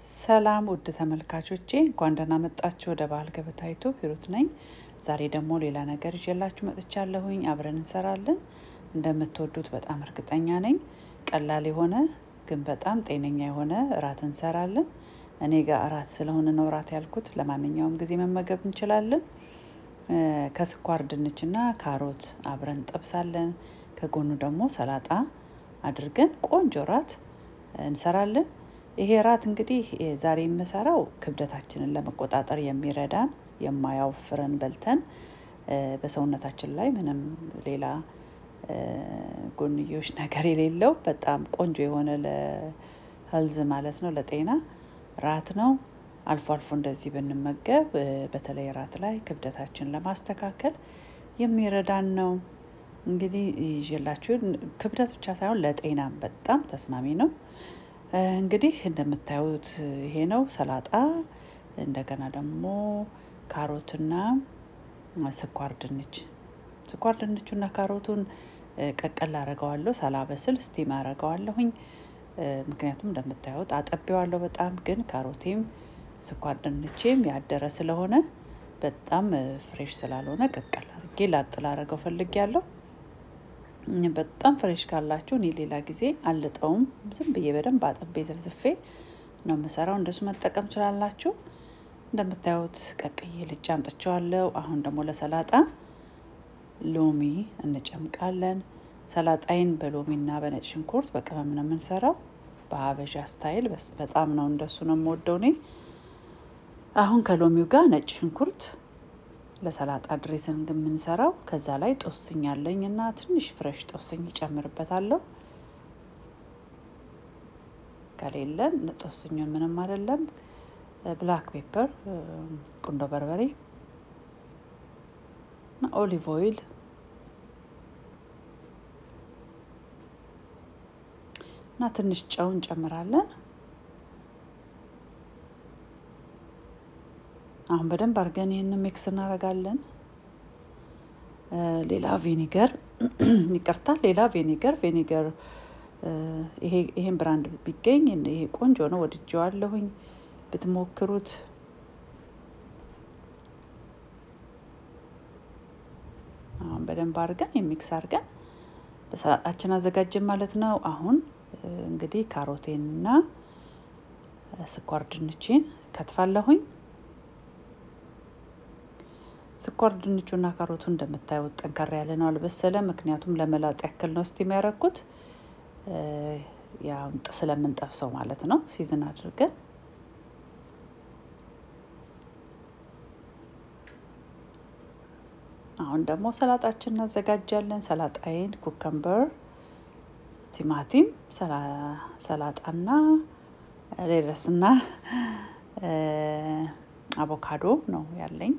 ሰላም ውድ ተመልካቾቼ እንኳን ደህና መጣችሁ ወደ ባህል ገበታ YouTube ሂሩት ነኝ። ዛሬ ደግሞ ሌላ ነገር ይዤላችሁ መጥቻለሁኝ። አብረን እንሰራለን። እንደምትወዱት በጣም እርግጠኛ ነኝ። ቀላል የሆነ ግን በጣም ጤነኛ የሆነ እራት እንሰራለን። እኔ ጋር እራት ስለሆነ ነው እራት ያልኩት። ለማንኛውም ጊዜ መመገብ እንችላለን። ከስኳር ድንችና ካሮት አብረን እንጠብሳለን። ከጎኑ ደግሞ ሰላጣ አድርገን ቆንጆ እራት እንሰራለን። ይሄ እራት እንግዲህ ዛሬ የምሰራው ክብደታችንን ለመቆጣጠር የሚረዳን የማያወፍረን በልተን በሰውነታችን ላይ ምንም ሌላ ጎንዮሽ ነገር የሌለው በጣም ቆንጆ የሆነ ለህልዝ ማለት ነው ለጤና ራት ነው። አልፎ አልፎ እንደዚህ ብንመገብ በተለይ ራት ላይ ክብደታችን ለማስተካከል የሚረዳን ነው። እንግዲህ ይዤላችሁ ክብደት ብቻ ሳይሆን ለጤናም በጣም ተስማሚ ነው። እንግዲህ እንደምታዩት ይሄ ነው ሰላጣ፣ እንደገና ደግሞ ካሮትና ስኳር ድንች። ስኳር ድንቹና ካሮቱን ቀቀል አረገዋለሁ ሳላበስል steam አረገዋለሁኝ። ምክንያቱም እንደምታዩት አጠቤዋለሁ በጣም ግን ካሮቴም ስኳር ድንቼም ያደረ ስለሆነ በጣም fresh ስላልሆነ ቀቀል አርጌ ላጥ ላረገው ፈልጌያለሁ። በጣም fresh ካላችሁ እኔ ሌላ ጊዜ አልጠውም። ዝም ብዬ በደንብ አጥቤ ዘፍዝፌ ነው የምሰራው። እንደሱ መጠቀም ችላላችሁ። እንደምታዩት ቀቅዬ ልጬ አምጥቼዋለሁ። አሁን ደግሞ ለሰላጣ ሎሚ እንጨምቃለን። ሰላጣዬን በሎሚና በነጭ ሽንኩርት በቅመም ነው የምንሰራው፣ በሀበሻ style። በጣም ነው እንደሱ ነው የምወደው እኔ። አሁን ከሎሚው ጋር ነጭ ሽንኩርት ለሰላጣ dressing የምንሰራው ከዛ ላይ ጦስኝ አለኝ እና ትንሽ fresh ጦስኝ እጨምርበታለሁ። ከሌለን ጦስኙን ምንም አይደለም። black pepper፣ ቁንዶ በርበሬ እና olive oil እና ትንሽ ጨው እንጨምራለን። አሁን በደንብ አድርገን ይህንን mix እናደርጋለን። ሌላ vinegar ይቅርታ፣ ሌላ vinegar vinegar ይሄን brand ቢገኝ ይሄ ቆንጆ ነው፣ ወድጄዋለሁኝ። ብትሞክሩት አሁን በደንብ አድርገን የ mix አድርገን ለሰላጣችን አዘጋጀን ማለት ነው። አሁን እንግዲህ ካሮቴንና ስኳር ድንቼን ከትፋለሁኝ። ስኳር ድንቹና ካሮቱ እንደምታዩት ጠንከር ያለ ነው፣ አልበሰለ። ምክንያቱም ለመላጥ ያክል ነው steam ያደረኩት ያው ስለምንጠብሰው ማለት ነው። season አድርገን አሁን ደግሞ ሰላጣችን እናዘጋጃለን። ሰላጣዬን ኩከምበር፣ ቲማቲም፣ ሰላጣና ሌለስና አቮካዶ ነው ያለኝ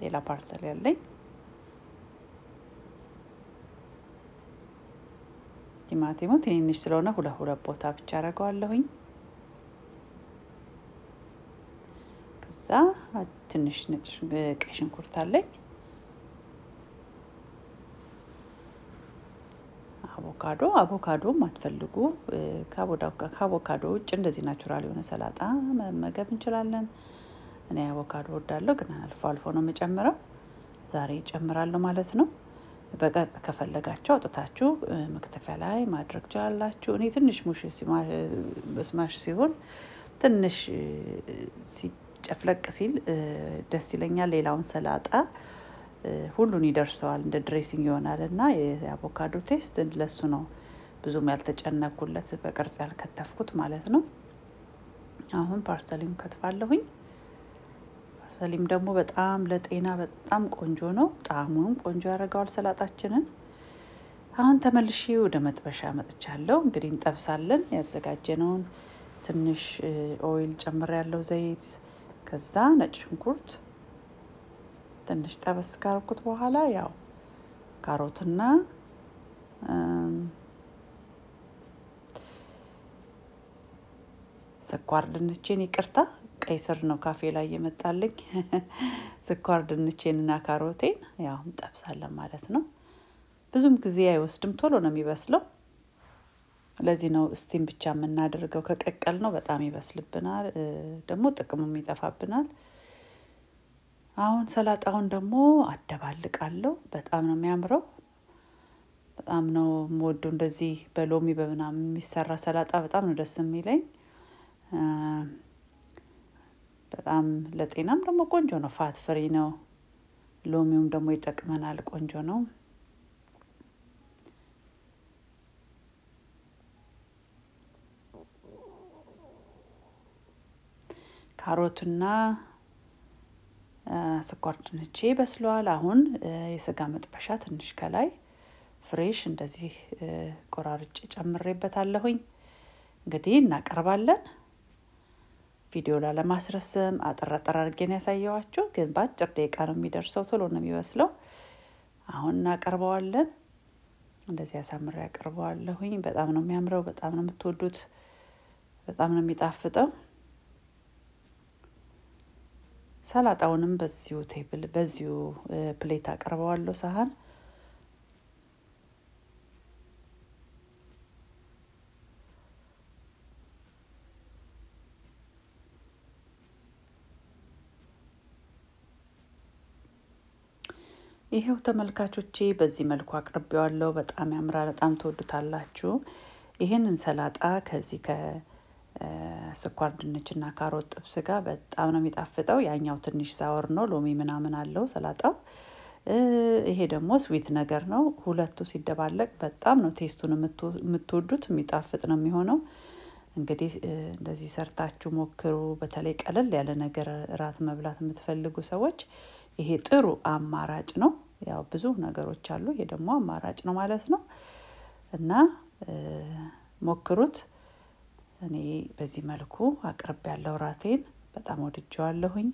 ሌላ ፓርሰል ያለኝ ቲማቲሙ ትንንሽ ስለሆነ ሁለት ሁለት ቦታ ብቻ አደርገዋለሁኝ። ከዛ ትንሽ ነጭ ቀይ ሽንኩርት አለኝ። አቮካዶ አቮካዶ አትፈልጉ ከአቮካዶ ውጭ እንደዚህ ናቹራል የሆነ ሰላጣ መመገብ እንችላለን። እኔ አቮካዶ ወዳለሁ ግን አልፎ አልፎ ነው የምጨምረው። ዛሬ እጨምራለሁ ማለት ነው። በቀጥ ከፈለጋችሁ አውጥታችሁ መክተፊያ ላይ ማድረግ ችላላችሁ። እኔ ትንሽ ሙሽ smash ሲሆን ትንሽ ሲጨፍለቅ ሲል ደስ ይለኛል። ሌላውን ሰላጣ ሁሉን ይደርሰዋል፣ እንደ dressing ይሆናል እና የአቮካዶ taste ለሱ ነው ብዙም ያልተጨነኩለት በቅርጽ ያልከተፍኩት ማለት ነው። አሁን parsley ም ከትፋለሁኝ። parsley ም ደግሞ በጣም ለጤና በጣም ቆንጆ ነው። ጣዕሙም ቆንጆ ያደርገዋል ሰላጣችንን። አሁን ተመልሼ ወደ መጥበሻ መጥቻለሁ። እንግዲህ እንጠብሳለን። ያዘጋጀነውን ትንሽ oil ጨምር ያለው ዘይት፣ ከዛ ነጭ ሽንኩርት ትንሽ ጠበስ ካረኩት በኋላ ያው ካሮትና ስኳር ድንቼን ይቅርታ ቀይ ስር ነው አፌ ላይ የመጣልኝ። ስኳር ድንቼንና ካሮቴን ያው እንጠብሳለን ማለት ነው። ብዙም ጊዜ አይወስድም፣ ቶሎ ነው የሚበስለው። ለዚህ ነው ስቲም ብቻ የምናደርገው። ከቀቀል ነው በጣም ይበስልብናል፣ ደግሞ ጥቅሙም ይጠፋብናል። አሁን ሰላጣውን ደግሞ አደባልቃለሁ። በጣም ነው የሚያምረው። በጣም ነው የምወደው። እንደዚህ በሎሚ በምናምን የሚሰራ ሰላጣ በጣም ነው ደስ የሚለኝ። በጣም ለጤናም ደግሞ ቆንጆ ነው። fat free ነው። ሎሚውም ደግሞ ይጠቅመናል። ቆንጆ ነው። ካሮትና ስኳር ድንቼ በስለዋል። አሁን የስጋ መጥበሻ ትንሽ ከላይ fresh እንደዚህ ቆራርጬ ጨምሬበታለሁኝ። እንግዲህ እናቀርባለን። ቪዲዮ ላለማስረዘም አጠር አጠር አድርጌ ነው ያሳየዋችሁ፣ ግን በአጭር ደቂቃ ነው የሚደርሰው። ቶሎ ነው የሚበስለው። አሁን እናቀርበዋለን። እንደዚህ አሳምሬ ያቀርበዋለሁኝ። በጣም ነው የሚያምረው። በጣም ነው የምትወዱት። በጣም ነው የሚጣፍጠው። ሰላጣውንም በዚሁ table በዚሁ plate አቀርበዋለሁ ሳህን ይሄው ተመልካቾቼ በዚህ መልኩ አቅርቤዋለሁ። በጣም ያምራል። በጣም ትወዱታላችሁ። ይህንን ሰላጣ ከዚህ ከስኳር ድንችና ካሮት ጥብስ ጋር በጣም ነው የሚጣፍጠው። ያኛው ትንሽ ሳወር ነው፣ ሎሚ ምናምን አለው ሰላጣው። ይሄ ደግሞ ስዊት ነገር ነው። ሁለቱ ሲደባለቅ በጣም ነው ቴስቱን የምትወዱት። የሚጣፍጥ ነው የሚሆነው። እንግዲህ እንደዚህ ሰርታችሁ ሞክሩ። በተለይ ቀለል ያለ ነገር እራት መብላት የምትፈልጉ ሰዎች ይሄ ጥሩ አማራጭ ነው። ያው ብዙ ነገሮች አሉ። ይሄ ደግሞ አማራጭ ነው ማለት ነው እና ሞክሩት። እኔ በዚህ መልኩ አቅርብ ያለው ራቴን በጣም ወድጀዋለሁኝ።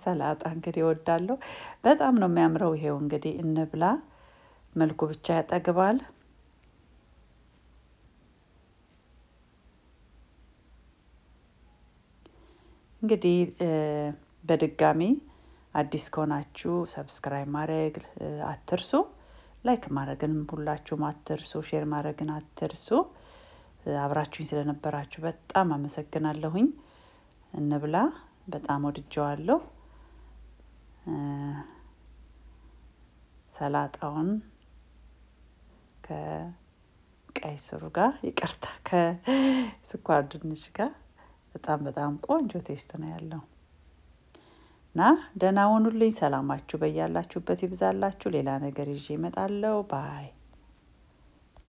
ሰላጣ እንግዲህ እወዳለሁ። በጣም ነው የሚያምረው። ይሄው እንግዲህ እንብላ። መልኩ ብቻ ያጠግባል። እንግዲህ በድጋሚ አዲስ ከሆናችሁ subscribe ማድረግ አትርሱ። like ማድረግንም ሁላችሁም አትርሱ። share ማድረግን አትርሱ። አብራችሁኝ ስለነበራችሁ በጣም አመሰግናለሁኝ። እንብላ። በጣም ወድጀዋለሁ። ሰላጣውን ከቀይ ስሩ ጋር ይቅርታ፣ ከስኳር ድንች ጋር በጣም በጣም ቆንጆ taste ነው ያለው እና ደህና ሁኑልኝ። ሰላማችሁ በያላችሁበት ይብዛላችሁ። ሌላ ነገር ይዤ እመጣለሁ። bye